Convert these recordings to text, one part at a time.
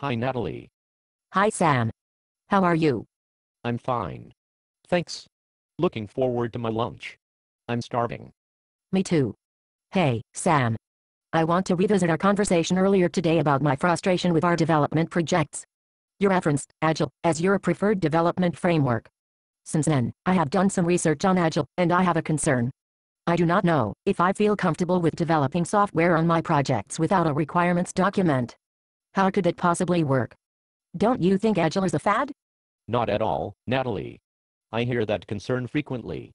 Hi Natalie. Hi Sam. How are you? I'm fine. Thanks. Looking forward to my lunch. I'm starving. Me too. Hey, Sam. I want to revisit our conversation earlier today about my frustration with our development projects. You referenced Agile as your preferred development framework. Since then, I have done some research on Agile, and I have a concern. I do not know if I feel comfortable with developing software on my projects without a requirements document. How could it possibly work? Don't you think Agile is a fad? Not at all, Natalie. I hear that concern frequently.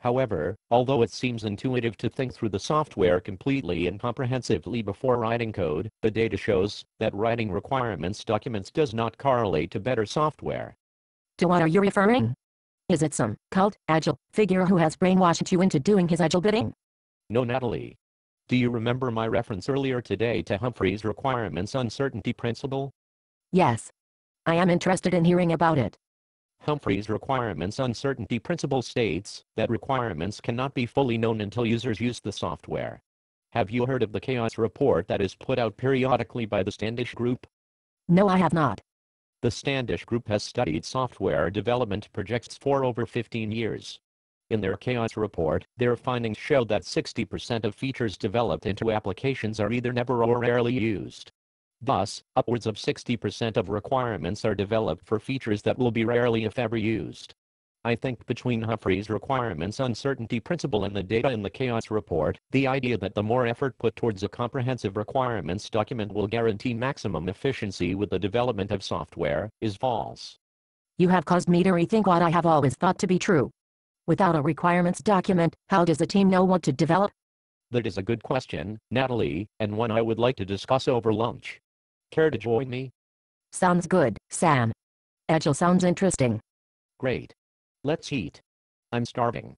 However, although it seems intuitive to think through the software completely and comprehensively before writing code, the data shows that writing requirements documents does not correlate to better software. To what are you referring? Is it some cult, agile figure who has brainwashed you into doing his agile bidding? No Natalie. Do you remember my reference earlier today to Humphrey's requirements uncertainty principle? Yes. I am interested in hearing about it. Humphrey's requirements uncertainty principle states that requirements cannot be fully known until users use the software. Have you heard of the chaos report that is put out periodically by the Standish Group? No, I have not. The Standish Group has studied software development projects for over 15 years. In their chaos report, their findings show that 60% of features developed into applications are either never or rarely used. Thus, upwards of 60% of requirements are developed for features that will be rarely if ever used. I think between Humphrey's requirements uncertainty principle and the data in the chaos report, the idea that the more effort put towards a comprehensive requirements document will guarantee maximum efficiency with the development of software, is false. You have caused me to rethink what I have always thought to be true. Without a requirements document, how does a team know what to develop? That is a good question, Natalie, and one I would like to discuss over lunch. Care to join me? Sounds good, Sam. Agile sounds interesting. Great. Let's eat. I'm starving.